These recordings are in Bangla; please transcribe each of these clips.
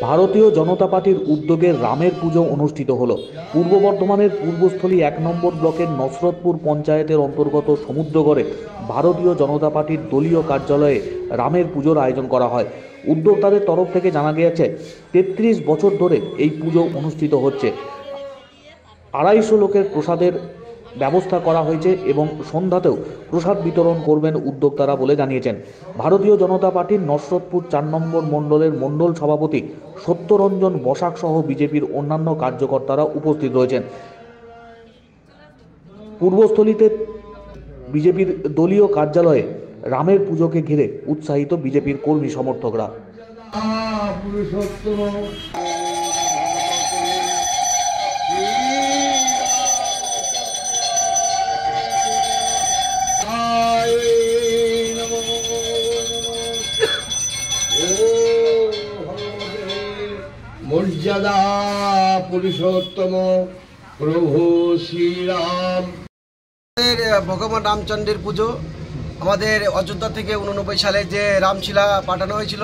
ভারতীয় জনতা পার্টির উদ্যোগে রামের পুজো অনুষ্ঠিত হল। পূর্ব বর্ধমানের পূর্বস্থলী এক নম্বর ব্লকের নসরতপুর পঞ্চায়েতের অন্তর্গত সমুদ্রগড়ে ভারতীয় জনতা পার্টির দলীয় কার্যালয়ে রামের পুজোর আয়োজন করা হয়। উদ্যোক্তাদের তরফ থেকে জানা গিয়েছে, তেত্রিশ বছর ধরে এই পুজো অনুষ্ঠিত হচ্ছে। আড়াইশো লোকের প্রসাদের ব্যবস্থা করা হয়েছে এবং সন্ধ্যাতেও প্রসাদ বিতরণ করবেন উদ্যোক্তারা বলে জানিয়েছেন। ভারতীয় জনতা পার্টির নসরতপুর চার নম্বর মণ্ডলের মণ্ডল সভাপতি সত্যরঞ্জন বসাক সহ বিজেপির অন্যান্য কার্যকর্তারা উপস্থিত রয়েছেন। পূর্বস্থলীতে বিজেপির দলীয় কার্যালয়ে রামের পুজোকে ঘিরে উৎসাহিত বিজেপির কর্মী সমর্থকরা। মর্যাদা পুরুষোত্তম প্রভু শ্রীরাম। ভগবান রামচন্দ্রের পুজো, আমাদের অযোধ্যা থেকে উননব্বই সালে যে রামশিলা পাঠানো হয়েছিল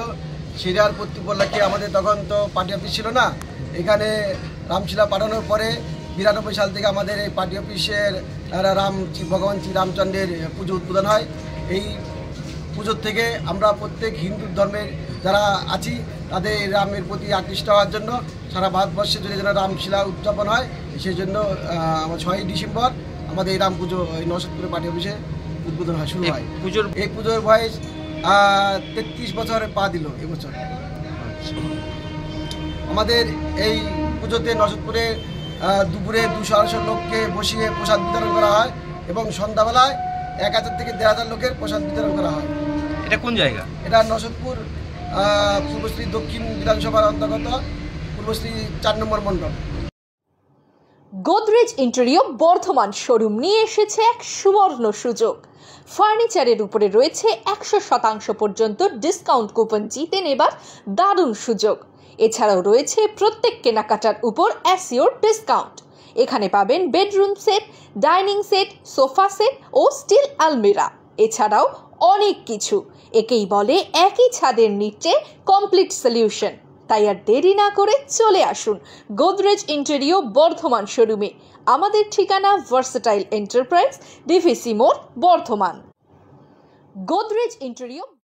শিলার উপলক্ষে আমাদের তখন তো পার্টি অফিস ছিল না। এখানে রামশিলা পাঠানোর পরে বিরানব্বই সাল থেকে আমাদের এই পার্টি অফিসের রাম ভগবান শ্রী রামচন্দ্রের পুজো উদ্বোধন হয়। এই পুজোর থেকে আমরা প্রত্যেক হিন্দু ধর্মের যারা আছি তাদের এই রামের প্রতি আকৃষ্ট হওয়ার জন্য সারা ভারতবর্ষে যদি যেন রামশিলা উদযাপন হয় সেই জন্য ছয়ই ডিসেম্বর আমাদের এই রাম পুজো এই নরসদপুরে পার্টি অফিসে উদ্বোধন হয় শুরু হয়। পুজোর এই পুজোর বয়স তেত্রিশ বছরে পা দিল এবছর আমাদের এই পুজোতে নরসদপুরে দুপুরে দুশো আড়াইশো লোককে বসিয়ে প্রসাদ বিতরণ করা হয় এবং সন্ধ্যাবেলায় এক হাজার থেকে দেড় হাজার লোকের প্রসাদ বিতরণ করা হয়। এটা কোন জায়গা? এটা নরসদপুর আহ, পূর্বশ্রী দক্ষিণ বিধানসভার অন্তর্গত পূর্বশ্রী চার নম্বর মণ্ডল গোদরেজ ইন্টেরিয়র বর্ধমান শোরুম নিয়ে এসেছে এক সুবর্ণ সুযোগ। ফার্নিচারের উপরে রয়েছে একশো শতাংশ পর্যন্ত ডিসকাউন্ট কুপন জিতে নেবার দারুণ সুযোগ। এছাড়াও রয়েছে প্রত্যেক কেনাকাটার উপর অ্যাসিওর ডিসকাউন্ট এখানে পাবেন bedroom set dining set sofa set ও স্টিল আলমিরা এছাড়াও অনেক কিছু। একেই বলে একই ছাদের নিচে কমপ্লিট সলিউশন তাই আর দেরি না করে চলে আসুন গোদরেজ ইন্টেরিও বর্ধমান শোরুমে। আমাদের ঠিকানা ভার্সেটাইল এন্টারপ্রাইজ ডিভিসি মোড়, বর্ধমান। গোদরেজ ইন্টেরিয়র